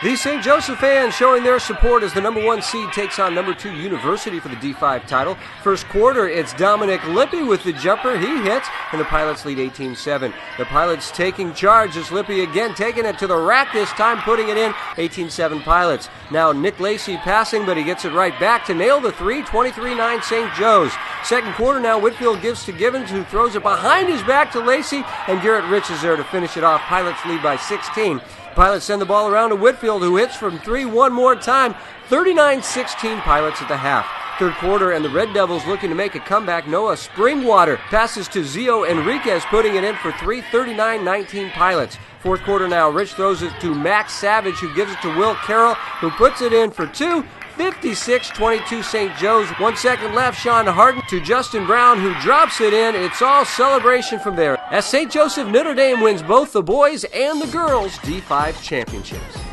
The St. Joseph fans showing their support as the number one seed takes on number two University for the D5 title. First quarter, it's Dominic Lippy with the jumper. He hits, and the Pilots lead 18 7. The Pilots taking charge as Lippy again taking it to the rack, this time putting it in 18 7 Pilots. Now Nick Lacey passing, but he gets it right back to nail the three, 23 9 St. Joe's. Second quarter now, Whitfield gives to Givens, who throws it behind his back to Lacey, and Garrett Rich is there to finish it off. Pilots lead by 16. Pilots send the ball around to Whitfield, who hits from three one more time. 39 16 Pilots at the half. Third quarter, and the Red Devils looking to make a comeback. Noah Springwater passes to Zio Enriquez, putting it in for three. 39 19 Pilots. Fourth quarter now, Rich throws it to Max Savage, who gives it to Will Carroll, who puts it in for two. 56 22 St. Joe's. One second left. Sean Harden to Justin Brown, who drops it in. It's all celebration from there. As St. Joseph Notre Dame wins both the boys and the girls D5 championships.